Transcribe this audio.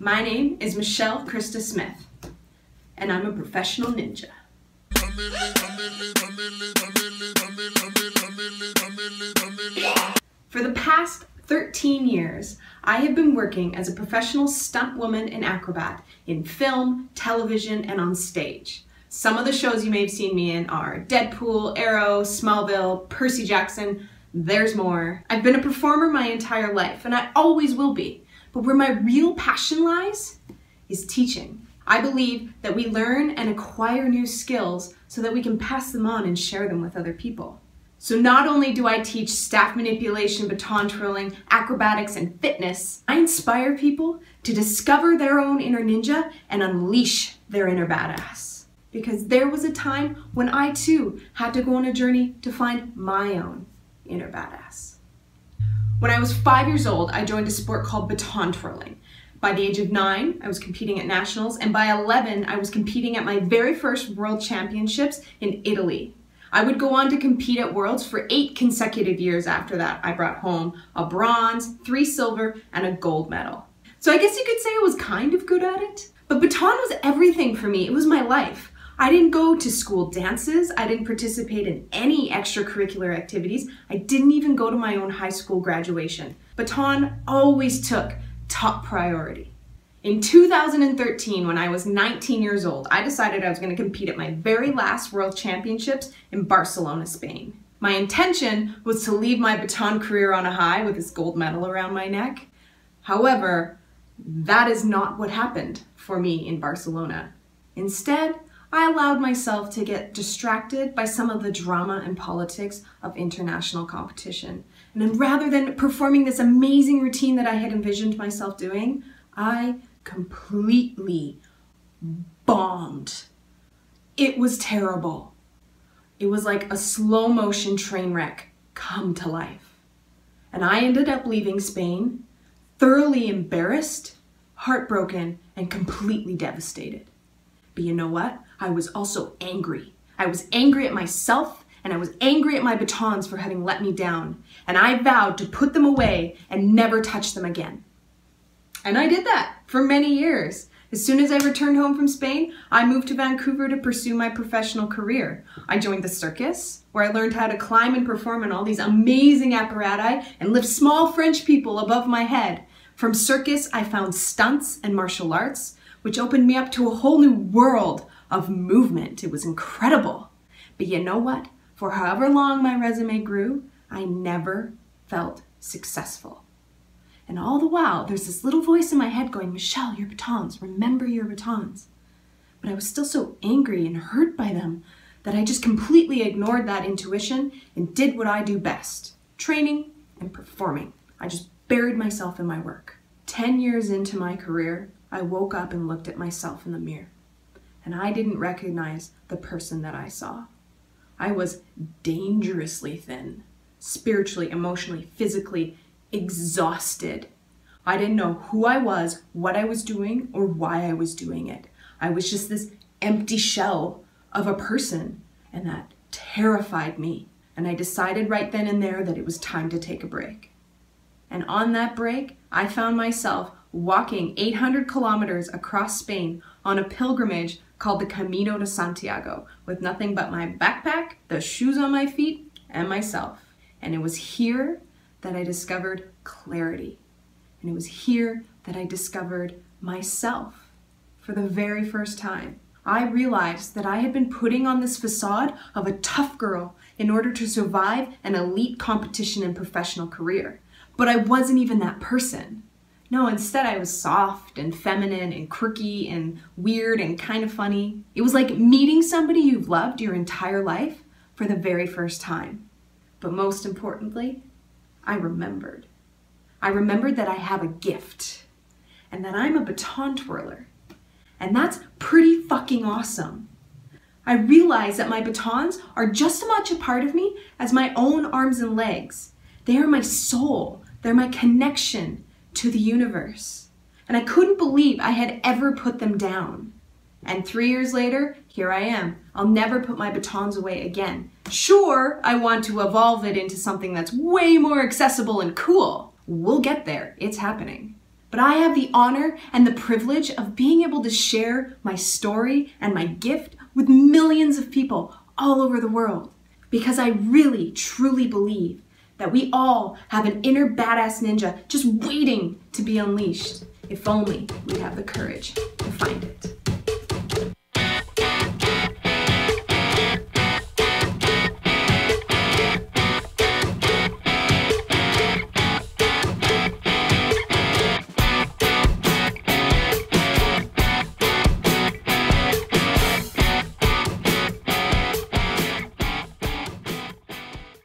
My name is Michelle Christa Smith, and I'm a professional ninja. For the past 13 years, I have been working as a professional stunt woman and acrobat in film, television, and on stage. Some of the shows you may have seen me in are Deadpool, Arrow, Smallville, Percy Jackson, there's more. I've been a performer my entire life, and I always will be. But where my real passion lies is teaching. I believe that we learn and acquire new skills so that we can pass them on and share them with other people. So not only do I teach staff manipulation, baton twirling, acrobatics, and fitness, I inspire people to discover their own inner ninja and unleash their inner badass. Because there was a time when I too had to go on a journey to find my own inner badass. When I was five years old, I joined a sport called baton twirling. By the age of nine, I was competing at nationals, and by 11, I was competing at my very first world championships in Italy, I would go on to compete at Worlds for eight consecutive years after that. I brought home a bronze, three silver, and a gold medal. So I guess you could say I was kind of good at it. But baton was everything for me. It was my life. I didn't go to school dances. I didn't participate in any extracurricular activities. I didn't even go to my own high school graduation. Baton always took top priority. In 2013, when I was 19 years old, I decided I was going to compete at my very last World Championships in Barcelona, Spain. My intention was to leave my baton career on a high with this gold medal around my neck. However, that is not what happened for me in Barcelona. Instead, I allowed myself to get distracted by some of the drama and politics of international competition. And then rather than performing this amazing routine that I had envisioned myself doing, I completely bombed. It was terrible. It was like a slow motion train wreck come to life. And I ended up leaving Spain thoroughly embarrassed, heartbroken, and completely devastated. But you know what? I was also angry. I was angry at myself and I was angry at my batons for having let me down. And I vowed to put them away and never touch them again. And I did that for many years. As soon as I returned home from Spain, I moved to Vancouver to pursue my professional career. I joined the circus, where I learned how to climb and perform in all these amazing apparati and lift small French people above my head. From circus, I found stunts and martial arts, which opened me up to a whole new world of movement. It was incredible. But you know what? For however long my resume grew, I never felt successful. And all the while, there's this little voice in my head going, Michelle, your batons, remember your batons. But I was still so angry and hurt by them that I just completely ignored that intuition and did what I do best training and performing. I just buried myself in my work. Ten years into my career, I woke up and looked at myself in the mirror. And I didn't recognize the person that I saw. I was dangerously thin, spiritually, emotionally, physically, exhausted. I didn't know who I was, what I was doing, or why I was doing it. I was just this empty shell of a person, and that terrified me. And I decided right then and there that it was time to take a break. And on that break, I found myself walking 800 kilometers across Spain on a pilgrimage called the Camino de Santiago with nothing but my backpack, the shoes on my feet, and myself. And it was here that I discovered clarity. And it was here that I discovered myself for the very first time. I realized that I had been putting on this facade of a tough girl in order to survive an elite competition and professional career. But I wasn't even that person. No, instead I was soft and feminine and quirky and weird and kind of funny. It was like meeting somebody you've loved your entire life for the very first time. But most importantly, I remembered. I remembered that I have a gift and that I'm a baton twirler. And that's pretty fucking awesome. I realize that my batons are just as much a part of me as my own arms and legs. They are my soul, they're my connection to the universe. And I couldn't believe I had ever put them down. And three years later, here I am. I'll never put my batons away again. Sure, I want to evolve it into something that's way more accessible and cool. We'll get there. It's happening. but I have the honor and the privilege of being able to share my story and my gift with millions of people all over the world. Because I really, truly believe that we all have an inner badass ninja just waiting to be unleashed. If only we have the courage to find it.